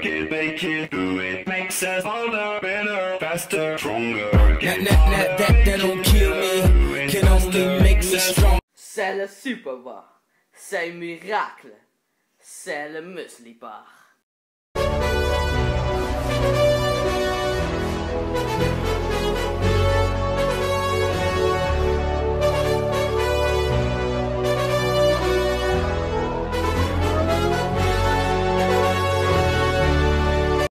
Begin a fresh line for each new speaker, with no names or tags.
work it, make it, do it. Makes us harder, better, faster, stronger.
That, that, that, that, that don't kill me, can only make me strong.
C'est le super bar. C'est miracle. C'est le muesli bar.